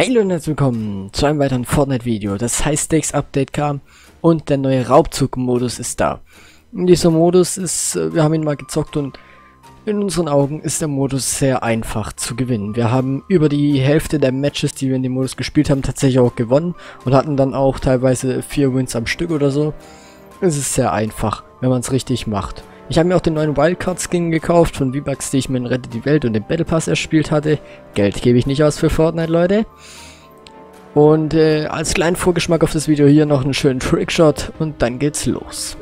Hey und herzlich willkommen zu einem weiteren Fortnite-Video. Das High Stakes Update kam und der neue Raubzug-Modus ist da. Und dieser Modus ist, äh, wir haben ihn mal gezockt und in unseren Augen ist der Modus sehr einfach zu gewinnen. Wir haben über die Hälfte der Matches, die wir in dem Modus gespielt haben, tatsächlich auch gewonnen und hatten dann auch teilweise vier Wins am Stück oder so. Es ist sehr einfach, wenn man es richtig macht. Ich habe mir auch den neuen Wildcard-Skin gekauft von V-Bucks, die ich mir in Rette die Welt und den Battle Pass erspielt hatte. Geld gebe ich nicht aus für Fortnite, Leute. Und äh, als kleinen Vorgeschmack auf das Video hier noch einen schönen Trickshot und dann geht's los.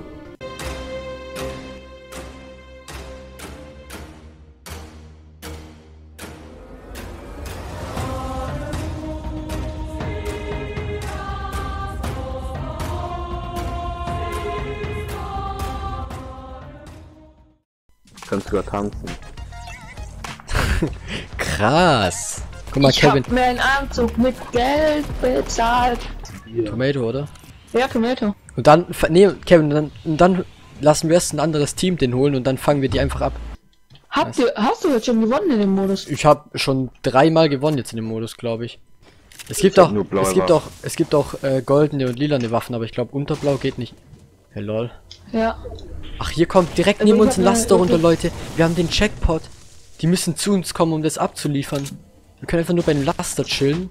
Kannst sogar tanzen. Krass. Guck mal, ich Kevin. hab mir einen Anzug mit Geld bezahlt. Tomato, oder? Ja, Tomato. Und dann, nee, Kevin, dann, und dann lassen wir erst ein anderes Team den holen und dann fangen wir die einfach ab. Habt ihr, hast du jetzt schon gewonnen in dem Modus? Ich habe schon dreimal gewonnen jetzt in dem Modus, glaube ich. Es gibt auch, es gibt auch, es gibt auch äh, goldene und lilane Waffen, aber ich glaube unterblau geht nicht. Hey lol. Ja. Ach, hier kommt direkt Also neben uns ein Laster runter, Leute. Wir haben den Jackpot. Die müssen zu uns kommen, um das abzuliefern. Wir können einfach nur bei den Laster chillen.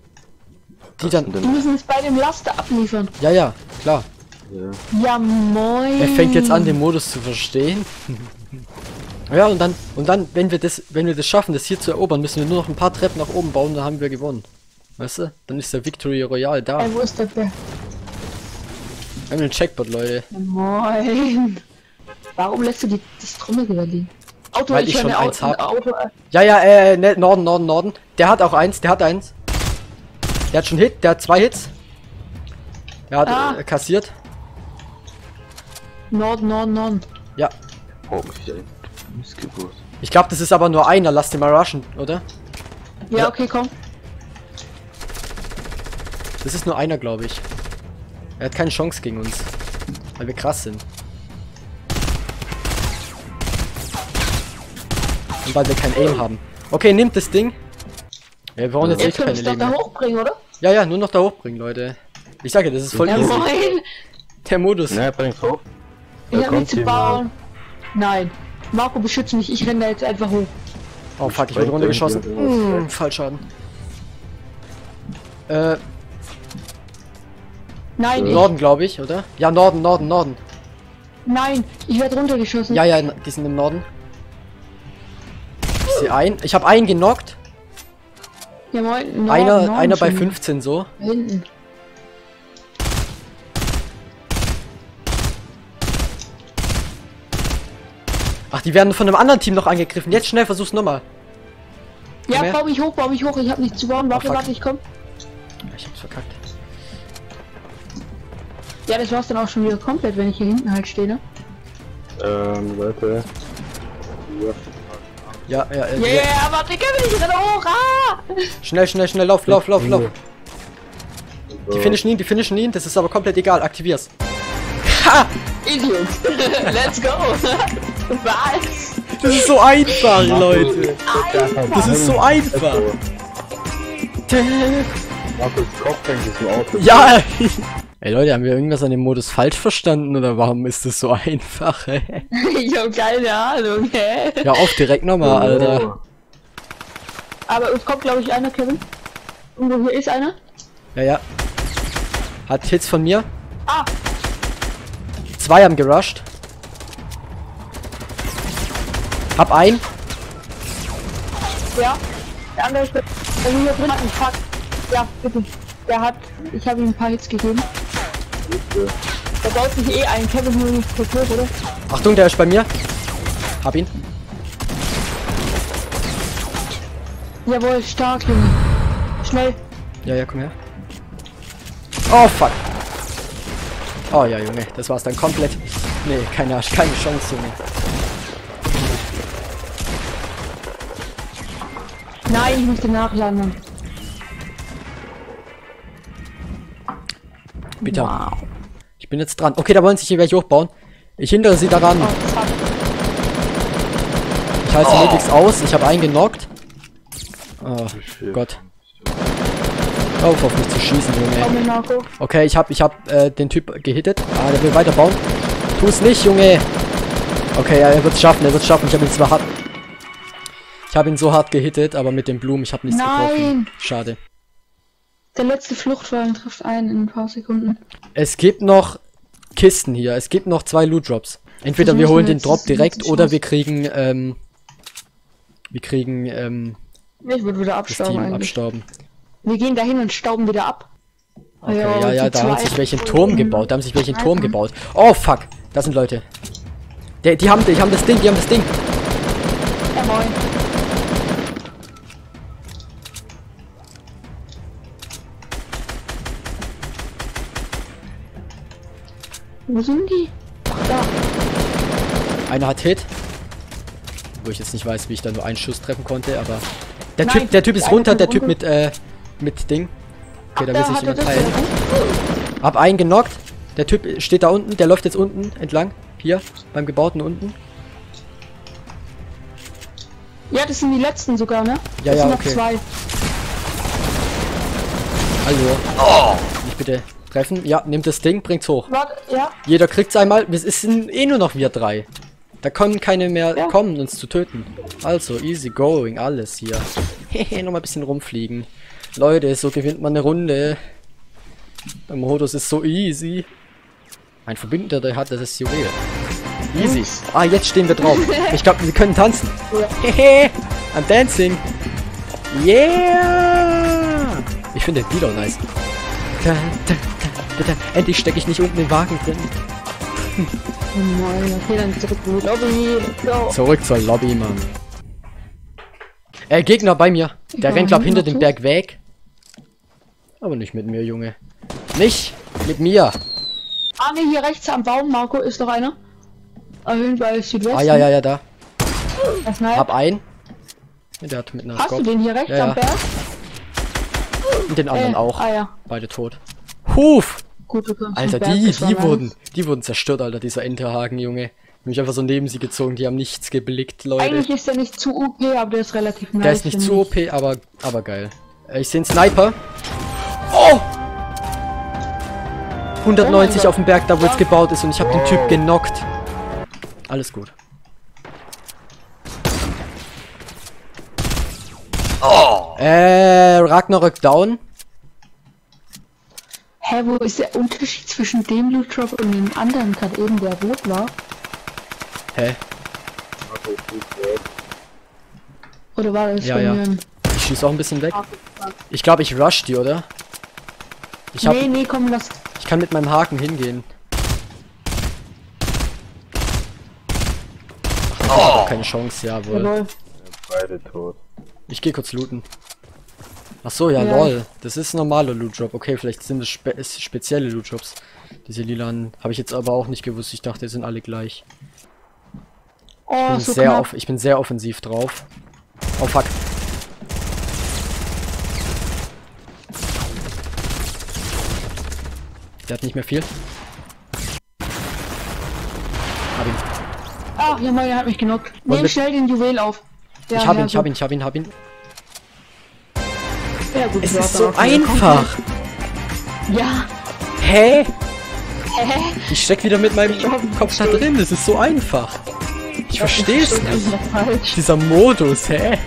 Die dann, Die müssen es bei dem Laster abliefern. ja, ja, klar. Ja. Ja, moin. Er fängt jetzt an, den Modus zu verstehen. ja, und dann, und dann, wenn wir das, wenn wir das schaffen, das hier zu erobern, müssen wir nur noch ein paar Treppen nach oben bauen, dann haben wir gewonnen. Weißt du? Dann ist der Victory Royale da. Ey, wo ist der Bär? Wir haben den Checkpot, Leute. Moin. Warum lässt du die, das Trommelgewehr liegen? Auto, Weil ich höre schon eins Auto, hab. Auto, Ja, ja, äh, ne, Norden, Norden, Norden. Der hat auch eins, der hat eins. Der hat schon Hit, der hat zwei Hits. Er hat Ah. äh, kassiert. Norden, Norden, Norden. Ja. Oh. Missgeburt. Ich glaube, das ist aber nur einer. Lass den mal rushen, oder? Ja, Ja. okay, komm. Das ist nur einer, glaube ich. Er hat keine Chance gegen uns. Weil wir krass sind. Und weil wir kein Aim haben. Okay, nimmt das Ding. Ja, wir brauchen jetzt Jetzt echt keine wir es doch Leben. da hochbringen, oder? Ja, ja, nur noch da hochbringen, Leute. Ich sage, das ist voll Ja, easy. moin. Der Modus. Ne, bring's hoch. Ich hab nichts zu bauen. Nein. Marco beschützt mich, ich renne da jetzt einfach hoch. Oh fuck, ich wurde runtergeschossen. Hm, Fallschaden. Äh, Nein, Norden, glaube ich, oder? Ja, Norden, Norden, Norden. nein, ich werde runtergeschossen. Ja, ja, die sind im Norden. Ich sehe ein. Ich habe einen genockt. Ja, moin. Norden, einer Norden einer bei schon. 15 so. Hinten. Ach, die werden von einem anderen Team noch angegriffen. Jetzt schnell, versuch's nochmal. Ja, bau mich hoch, bau mich hoch, ich hab nichts zu bauen. Warte, fuck. warte, ich komm. Ich hab's verkackt. Ja, das war's dann auch schon wieder komplett, wenn ich hier hinten halt stehe, ne? Ähm, Leute. Ja, ja, Ja, ja. ja, ja, warte, ich kann nicht renne hoch, ah! Schnell, schnell, schnell, lauf, lauf, lauf, lauf. Die So. finishen ihn, die finishen ihn. Das ist aber komplett egal. Aktivier's. Idiot. Let's go. Was? Das ist so einfach, Leute. Das ist so einfach. Markus Kopf sich im Auto. Ja. Ey Leute, haben wir irgendwas an dem Modus falsch verstanden oder warum ist das so einfach? ey? ich hab keine Ahnung, hä? Ja, auf direkt nochmal, Alter. Aber es kommt, glaube ich, einer, Kevin. Irgendwo hier ist einer. Ja, ja. Hat Hits von mir. Ah, Zwei haben gerusht. Hab einen. ja. Der andere ist. Also hier drin hat einen Fuck. Ja, bitte. Der hat. Ich habe ihm ein paar Hits gegeben. Der baut sich eh ein. Kevin nur nicht kurz hoch, oder? Achtung, der ist bei mir. Hab ihn. Jawohl, stark, Junge. Schnell. Ja, ja, komm her. Oh, fuck. Oh ja, Junge, das war's dann komplett. Nee, keine, keine Chance, Junge. Nein, ich musste nachladen. Bitte. Wow. Ich bin jetzt dran. Okay, da wollen sich hier welche hochbauen. Ich hindere sie daran. Oh. Ich halte sie möglichst aus. Ich habe einen genockt. Oh. Gott. Hör auf, auf mich zu schießen, Junge. Okay, ich hab, ich hab äh, den Typ gehittet. Ah, der will weiterbauen. Tu es nicht, Junge. Okay, ja, er wird's schaffen, er wird's schaffen. Ich habe ihn zwar hart... Ich habe ihn so hart gehittet, aber mit den Blumen, ich habe nichts Nein. getroffen. Schade. Der letzte Fluchtwagen trifft einen in ein paar Sekunden. Es gibt noch Kisten hier. Es gibt noch zwei Loot Drops. Entweder wir holen den Drop die direkt oder wir kriegen, ähm, wir kriegen, ähm, Ich würde wieder abstauben abstauben. Wir gehen dahin und stauben wieder ab. Okay, Ja, ja, ja, die da haben sich welche im Turm gebaut. Da haben sich welche im Turm gebaut. Oh, fuck. Da sind Leute. Der, die haben, die haben das Ding, die haben das Ding. Ja, moin. Wo sind die? Ach, da. Einer hat Hit. Wo ich jetzt nicht weiß, wie ich da nur einen Schuss treffen konnte, aber... Der Nein, Typ, der Typ ist runter, der Typ mit, äh, mit Ding. Okay, da will sich jemand teilen. Hab einen genockt. Der Typ steht da unten, der läuft jetzt unten entlang. Hier, beim Gebauten unten. Ja, das sind die letzten sogar, ne? Ja, das ja, sind okay. noch zwei. Also. Nicht bitte treffen. Ja, nimmt das Ding, bringt's hoch. Warte, ja. Jeder kriegt's einmal. Es sind eh nur noch wir drei. Da können keine mehr Ja. kommen, uns zu töten. Also, easy going, alles hier. Hehe, nochmal ein bisschen rumfliegen. Leute, so gewinnt man eine Runde. Der Modus ist so easy. Ein Verbündeter, der hat das Juwel. Easy. Ah, jetzt stehen wir drauf. Ich glaube, wir können tanzen. Hehe, I'm dancing. Yeah. Ich finde den Beat auch nice. Da, da, da. Endlich stecke ich nicht unten im Wagen drin. Oh nein, okay, dann zurück die Lobby. Go. Zurück zur Lobby, Mann. Äh, Gegner bei mir. Der rennt, glaub, hinter dem Berg weg. Aber nicht mit mir, Junge. Nicht mit mir. Ah, ne, hier rechts am Baum, Marco, ist noch einer. Auf jeden Fall Südwesten. Ah, ja, ja, ja, da. Hab einen. Der hat mit einer Hast du Scope. den hier rechts ja. am Berg? Und den anderen Äh, auch. Ah ja, Beide tot. Huf! Gut, Alter, die, die wurden, die wurden zerstört, Alter, dieser Enterhaken, Junge. Mich einfach so neben sie gezogen, die haben nichts geblickt, Leute. Eigentlich ist der nicht zu OP, aber der ist relativ nice. Der ist nicht zu ich. OP, aber, aber geil. Ich sehe einen Sniper. Oh! 190 Gott. auf dem Berg, da wo jetzt gebaut ist und ich habe den Typ genockt. Alles gut. Äh, Ragnarök down. Hä, wo ist der Unterschied zwischen dem Loot Drop und dem anderen gerade eben, der rot war? Hä? Oder war das Ja, von ja. mir ein- Ich schieß auch ein bisschen weg. Ich glaube, ich rush die, oder? Ich hab, Nee, nee, komm, lass. ich kann mit meinem Haken hingehen. Ach, ich hab auch keine Chance, jawohl. Jawohl. Beide tot. Ich gehe kurz looten. Ach so, ja, Ja. lol. Das ist ein normaler Loot Drop. Okay, vielleicht sind es spe spezielle Loot Drops. Diese lilanen habe ich jetzt aber auch nicht gewusst. Ich dachte, die sind alle gleich. Oh, Ich bin, so sehr, ich bin sehr offensiv drauf. Oh fuck. Der hat nicht mehr viel. Hab ihn. Ah, ja, mal, der hat mich genockt. Nehm schnell den Juwel auf. Ja, ich hab ihn, ich hab ihn, ich hab ihn, hab ihn. Ja, gut, Es ist so einfach. Ja. Hä? Hä? Ich steck wieder mit meinem Kopf da drin. Das ist so einfach. Ich versteh's Das ist nicht. Dieser Modus, hä?